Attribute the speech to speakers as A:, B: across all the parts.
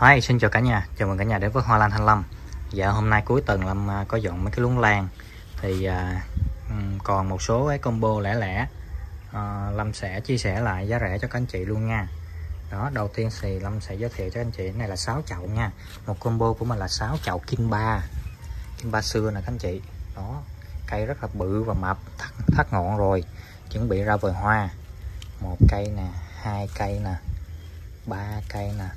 A: Hi, xin chào cả nhà, chào mừng cả nhà đến với Hoa Lan Thanh Lâm Dạ hôm nay cuối tuần Lâm à, có dọn mấy cái luống lan. Thì à, còn một số cái combo lẻ lẻ. À, Lâm sẽ chia sẻ lại giá rẻ cho các anh chị luôn nha. Đó, đầu tiên thì Lâm sẽ giới thiệu cho anh chị cái này là 6 chậu nha. Một combo của mình là 6 chậu kim ba. Kim ba xưa nè các anh chị. Đó, cây rất là bự và mập, thắt, thắt ngọn rồi. Chuẩn bị ra vườn hoa. Một cây nè, hai cây nè ba cây nè.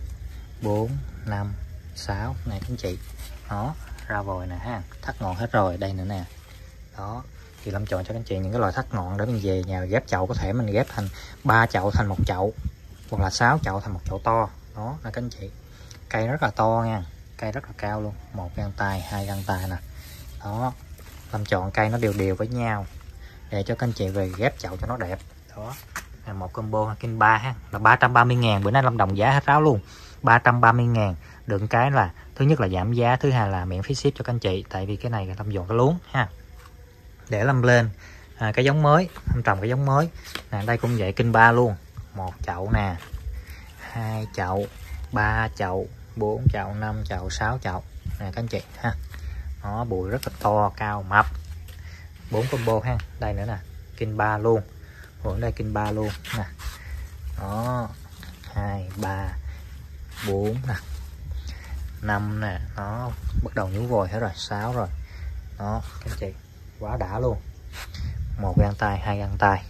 A: 4 5 6 này, các anh chị đó ra vòi nè, ha. Thắt ngọn hết rồi, đây nữa nè. Đó, thì Lâm chọn cho các anh chị những cái loại thắt ngọn để mình về nhà ghép chậu. Có thể mình ghép thành ba chậu, thành một chậu, hoặc là 6 chậu, thành một chậu to. Đó nè các anh chị. Cây rất là to nha. Cây rất là cao luôn. Một găng tay, hai găng tay nè. Đó, Lâm chọn cây nó đều đều với nhau để cho các anh chị về ghép chậu cho nó đẹp. Đó, là một combo kinh ba ha. Là 330 ngàn. Bữa nay Lâm đồng giá hết ráo luôn. 330 ngàn. Đựng cái là thứ nhất là giảm giá thứ hai là miễn phí ship cho các anh chị tại vì cái này là tâm dụng cái luống ha. Để Lâm lên à, cái giống mới Lâm trồng cái giống mới. Nè đây cũng vậy kinh ba luôn. Một chậu nè hai chậu ba chậu bốn chậu năm chậu sáu chậu. Nè các anh chị ha. Nó bụi rất là to cao mập. Bốn combo ha đây nữa nè kinh ba luôn. Ở đây kinh ba luôn nè. Đó hai ba 4 nè 5 nè nó bắt đầu nhú vòi hết rồi 6 rồi. Đó các chị quá đã luôn. Một găng tay hai găng tay.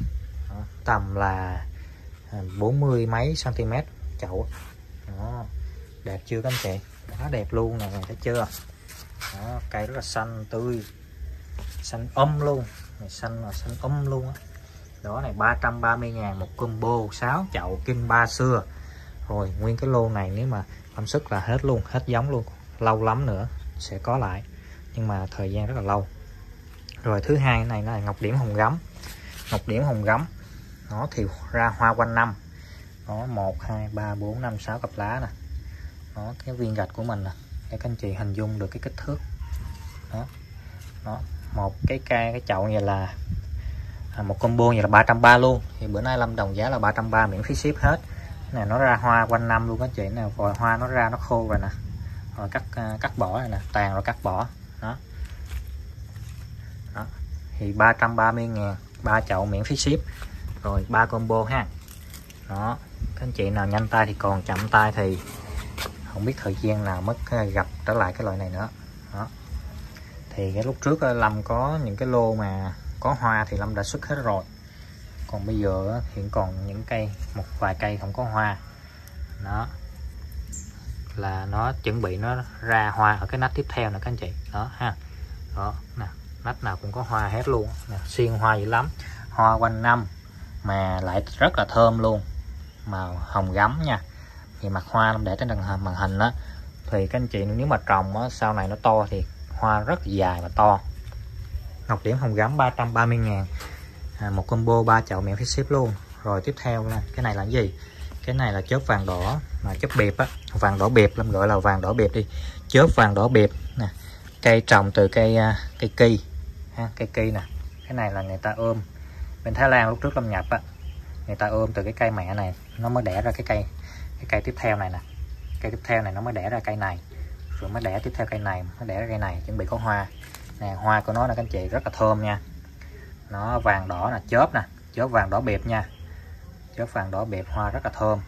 A: Đó, tầm là à, 40 mấy cm chậu đó đẹp chưa các anh chị? Quá đẹp luôn nè thấy chưa? Đó, cây rất là xanh tươi xanh âm luôn. Này xanh là xanh âm luôn á. Đó này 330 ngàn một combo 6 chậu kinh ba xưa rồi nguyên cái lô này nếu mà công sức là hết luôn hết giống luôn lâu lắm nữa sẽ có lại. Nhưng mà thời gian rất là lâu. Rồi thứ hai này là ngọc điểm hồng gấm. Ngọc điểm hồng gấm nó thì ra hoa quanh năm. Nó một hai ba bốn năm sáu cặp lá nè. Nó cái viên gạch của mình nè. Để các anh chị hình dung được cái kích thước. Đó, đó. một cái cây cái chậu như là à, một combo như là 330 luôn. Thì bữa nay Lâm đồng giá là 330 miễn phí ship hết này nó ra hoa quanh năm luôn các chị. Nào vòi hoa nó ra nó khô rồi nè. Rồi cắt à, cắt bỏ này nè. Tàn rồi cắt bỏ. Đó, đó. thì 330 ngàn. Ba chậu miễn phí ship. Rồi ba combo ha. Đó. Các anh chị nào nhanh tay thì còn chậm tay thì không biết thời gian nào mất à, gặp trở lại cái loại này nữa. Đó. Thì cái lúc trước à, Lâm có những cái lô mà có hoa thì Lâm đã xuất hết rồi còn bây giờ hiện còn những cây một vài cây không có hoa. Đó. Là nó chuẩn bị nó ra hoa ở cái nách tiếp theo nè các anh chị. Đó ha. Đó nè nách nào cũng có hoa hết luôn. Nè, xuyên hoa dữ lắm. Hoa quanh năm mà lại rất là thơm luôn. Màu hồng gấm nha. Thì mặt hoa để trên màn hình đó thì các anh chị nếu mà trồng đó, sau này nó to thì hoa rất dài và to. Ngọc điểm hồng gấm 330 ngàn à, một combo ba chậu mèo phí ship luôn. Rồi tiếp theo là cái này là cái gì? Cái này là chớp vàng đỏ mà chớp bẹp á. Vàng đỏ bẹp lâm gọi là vàng đỏ bẹp đi. Chớp vàng đỏ bẹp nè. Cây trồng từ cây à, cây kỳ ha, cây kỳ nè. Cái này là người ta ôm. Bên Thái Lan lúc trước lâm nhập á người ta ôm từ cái cây mẹ này nó mới đẻ ra cái cây cái cây tiếp theo này nè. Cây tiếp theo này nó mới đẻ ra cây này. Rồi mới đẻ tiếp theo cây này mới đẻ ra cây này chuẩn bị có hoa. Nè hoa của nó là các anh chị rất là thơm nha nó vàng đỏ là chớp nè, chớp vàng đỏ bẹp nha. Chớp vàng đỏ bẹp, hoa rất là thơm.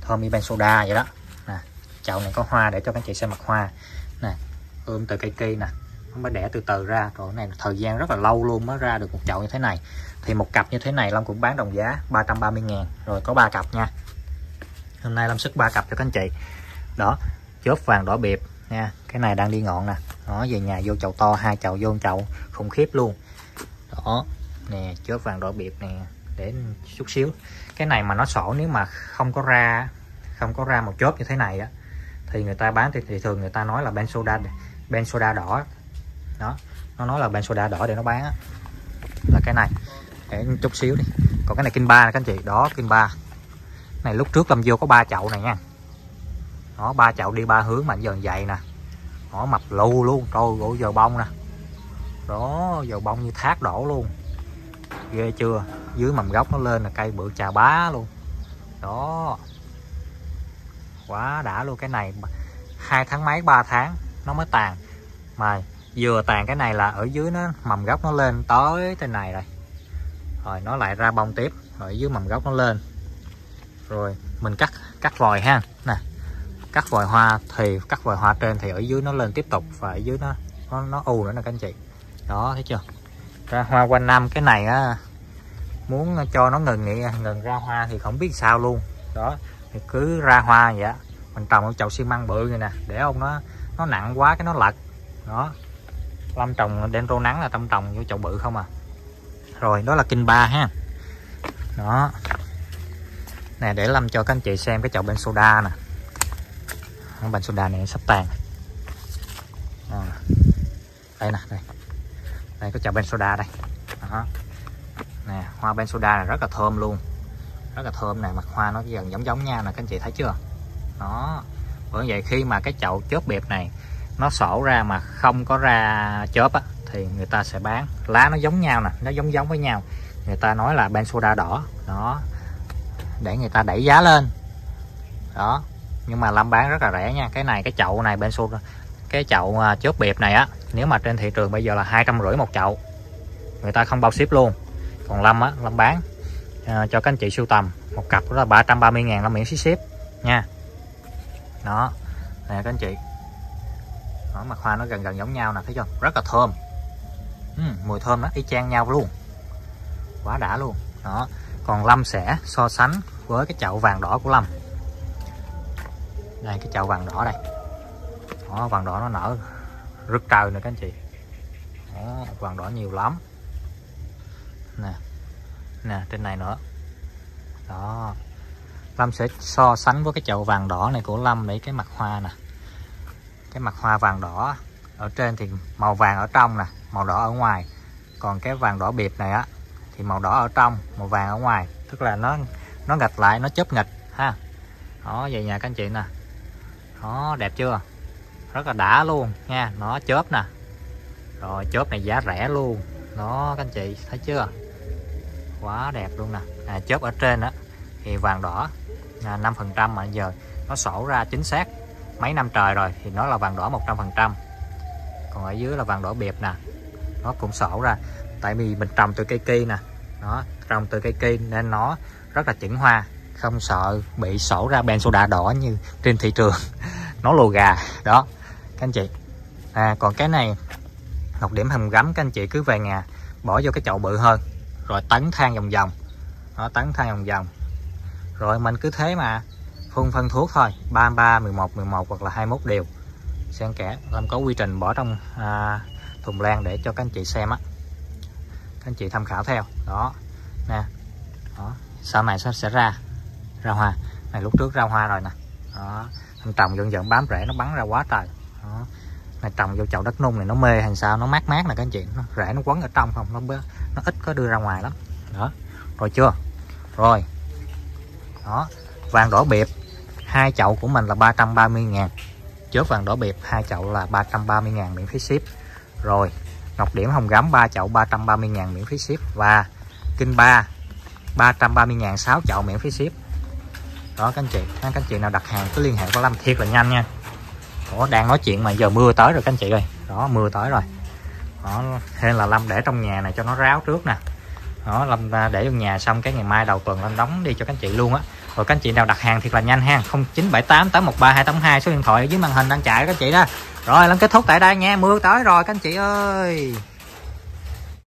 A: Thơm như bên soda vậy đó. Nè, chậu này có hoa để cho các anh chị xem mặt hoa. Nè, ươm từ cây cây nè, nó mới đẻ từ từ ra. Rồi này thời gian rất là lâu luôn mới ra được một chậu như thế này. Thì một cặp như thế này Long cũng bán đồng giá 330 ngàn. Rồi có ba cặp nha. Hôm nay Long sức ba cặp cho các anh chị. Đó, chớp vàng đỏ bẹp nha. Cái này đang đi ngọn nè. Nó về nhà vô chậu to, hai chậu vô chậu khủng khiếp luôn nè chớp vàng đỏ biệt nè để chút xíu. Cái này mà nó sổ nếu mà không có ra không có ra một chớp như thế này á thì người ta bán thì, thì thường người ta nói là ben soda ben soda đỏ. Đó nó nói là ben soda đỏ để nó bán á. Là cái này. Để chút xíu đi. Còn cái này kinh ba các anh chị. Đó kinh ba. Này lúc trước làm vô có ba chậu này nha. Nó ba chậu đi ba hướng mà giờ dày nè. Nó mập lù luôn trôi gỗ giờ bông nè đó, dầu bông như thác đổ luôn. Ghê chưa? Dưới mầm gốc nó lên là cây bự trà bá luôn. Đó. Quá đã luôn cái này. Hai tháng mấy? 3 tháng. Nó mới tàn. Mà vừa tàn cái này là ở dưới nó, mầm gốc nó lên tới trên này rồi. Rồi, nó lại ra bông tiếp. Rồi ở dưới mầm gốc nó lên. Rồi, mình cắt cắt vòi ha. Nè, cắt vòi hoa thì, cắt vòi hoa trên thì ở dưới nó lên tiếp tục và ở dưới nó nó nó u nữa nè các anh chị đó, thấy chưa? Ra hoa quanh năm, cái này á, muốn cho nó ngừng nghỉ, ngừng ra hoa thì không biết sao luôn. Đó, thì cứ ra hoa vậy mình trồng ở chậu xi măng bự này nè, để ông nó nó nặng quá cái nó lật. Đó, lâm trồng đen rô nắng là tâm trồng vô chậu bự không à. Rồi, đó là kinh ba ha. Đó. Nè, để lâm cho các anh chị xem cái chậu bên soda nè. Bên soda này sắp tàn. À. đây nè, đây đây có chậu ben soda đây. Đó. Nè hoa ben soda là rất là thơm luôn. Rất là thơm này mặt hoa nó dần giống giống nhau nè các anh chị thấy chưa? Đó. Bởi vậy khi mà cái chậu chớp bẹp này nó sổ ra mà không có ra chớp á, thì người ta sẽ bán. Lá nó giống nhau nè nó giống giống với nhau. Người ta nói là ben soda đỏ. Đó. Để người ta đẩy giá lên. Đó. Nhưng mà lâm bán rất là rẻ nha. Cái này cái chậu này ben soda cái chậu à, chốt bẹp này á nếu mà trên thị trường bây giờ là hai trăm rưỡi một chậu người ta không bao ship luôn. Còn lâm á lâm bán à, cho các anh chị sưu tầm một cặp đó là 330 ngàn là miễn phí ship nha. Đó nè các anh chị. Đó, mặt hoa nó gần gần giống nhau nè thấy chưa? Rất là thơm. Ừ, mùi thơm nó y chang nhau luôn. Quá đã luôn. Đó còn lâm sẽ so sánh với cái chậu vàng đỏ của lâm. Đây cái chậu vàng đỏ đây đó, vàng đỏ nó nở rất trời nè các anh chị. Đó, vàng đỏ nhiều lắm. Nè nè trên này nữa. Đó Lâm sẽ so sánh với cái chậu vàng đỏ này của Lâm để cái mặt hoa nè. Cái mặt hoa vàng đỏ ở trên thì màu vàng ở trong nè màu đỏ ở ngoài. Còn cái vàng đỏ biệt này á thì màu đỏ ở trong màu vàng ở ngoài. Tức là nó nó gạch lại nó chớp nghịch ha. Đó vậy nhà các anh chị nè. Đó đẹp chưa? Rất là đã luôn nha. Nó chớp nè. Rồi chớp này giá rẻ luôn. Nó các anh chị thấy chưa? Quá đẹp luôn nè. À, chớp ở trên á thì vàng đỏ à, 5% mà giờ nó sổ ra chính xác mấy năm trời rồi thì nó là vàng đỏ 100% còn ở dưới là vàng đỏ bẹp nè. Nó cũng sổ ra tại vì mình trồng từ cây kia nè. Nó trồng từ cây kia nên nó rất là chỉnh hoa. Không sợ bị sổ ra ben soda đỏ như trên thị trường. Nó lùa gà. Đó các anh chị. À còn cái này một điểm hầm gấm các anh chị cứ về nhà bỏ vô cái chậu bự hơn rồi tấn than vòng vòng. Nó tấn than vòng vòng. Rồi mình cứ thế mà phun phân thuốc thôi 33 11 11 hoặc là 21 đều. Xen kẽ làm có quy trình bỏ trong à, thùng lan để cho các anh chị xem á. Các anh chị tham khảo theo. Đó nè. Đó sau này sẽ, sẽ ra ra hoa. Này lúc trước ra hoa rồi nè. Đó anh trồng dần dần bám rễ nó bắn ra quá trời đó. Này trồng vô chậu đất nung này nó mê hay sao, nó mát mát nè các anh chị. Nó rễ, nó quấn ở trong không, nó nó ít có đưa ra ngoài lắm. Đó. Rồi chưa? Rồi. Đó. Vàng đỏ biệp hai chậu của mình là 330 ngàn. Chớp vàng đỏ biệp hai chậu là 330 ngàn miễn phí ship. Rồi. Ngọc điểm hồng gấm, ba chậu 330 ngàn miễn phí ship. Và kinh ba 330 ngàn 6 chậu miễn phí ship. Đó các anh chị. Các anh chị nào đặt hàng cứ liên hệ với Lâm. Thiệt là nhanh nha. Ủa, đang nói chuyện mà giờ mưa tới rồi các anh chị ơi. Đó mưa tới rồi. Đó hay là Lâm để trong nhà này cho nó ráo trước nè. Đó Lâm à, để trong nhà xong cái ngày mai đầu tuần Lâm đóng đi cho các anh chị luôn á. Rồi các anh chị nào đặt hàng thiệt là nhanh ha. 0978 813 282 số điện thoại ở dưới màn hình đang chạy các anh chị đó. Rồi Lâm kết thúc tại đây nha mưa tới rồi các anh chị ơi.